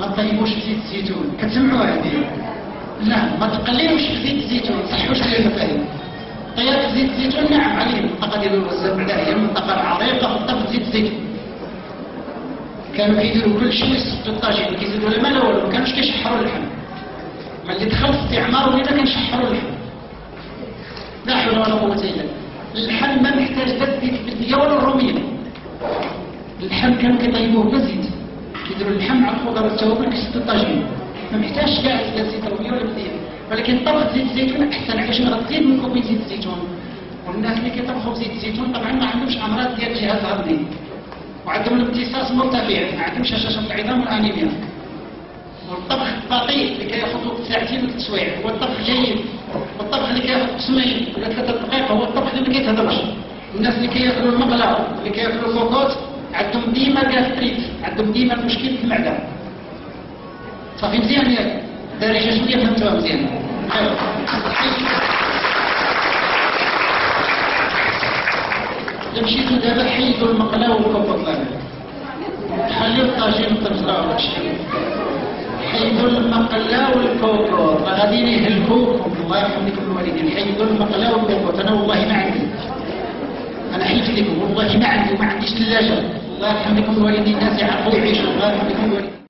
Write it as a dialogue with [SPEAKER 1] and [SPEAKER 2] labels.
[SPEAKER 1] ما تطيبوش بزيت الزيتون كتسمعوا هذه لا ما تقليوش بزيت الزيتون صحوش لي المفاهيم طيب زيت الزيتون نعم عليه المنطقة ديال الوزاره بعدا هي المنطقة العريقه بالضبط زيت الزيتون كانوا كيديروا كل شيء يصفوا الطاجين كيزيدوا لا والو ما كانوش كيشحروا اللحم. ما اللي دخل في استعمار ولينا كنشحروا اللحم. لا حول ولا قوة إلا بالله. اللحم ما محتاج لا زيت البلديه ولا الرومية. اللحم كانوا كيطيبوه بزيت. كيديروا اللحم مع الخضر والتوابل كيسدوا الطاجين. ما محتاجش كاع لا زيت روميه ولا بلديه ولكن طبخ زيت الزيتون أحسن علاش غتزيد من كوبايه زيت الزيتون والناس اللي كيطبخوا بزيت الزيتون طبعا ما عندهمش أمراض ديال الجهاز الهضمي. وعندهم الامتصاص مرتفع ما عندهمش هشاشه العظام والانيميا والطبخ البطيء اللي كياخذ ساعتين من التسويع هو الطبخ جيد. والطبخ اللي كياخذ قسمين ولا ثلاثة دقائق هو الطبخ اللي ما كيتهضرش الناس اللي كياكلوا المقلة اللي كياكلوا الفوقوت عندهم ديما كاستريت عندهم ديما مشكل في المعدة. صافي مزيان ياك. دارجة شوية فهمتوها مزيان. ايوا مشيتوا دابا حيدوا المقلة والكوكوط خليوا الطاجين والطنجرة ولا شيء حيدوا المقلة والكوكوط غاديين يهلكوكم الله يرحم لكم الوالدين حيدوا المقلة والكوكوط أنا والله ما عندي. أنا حلفت لكم. والله ما عندي. وما عنديش ثلاجة الله يرحم لكم الوالدين الناس يعرفوا يعيشوا. الله يرحم لكم الوالدين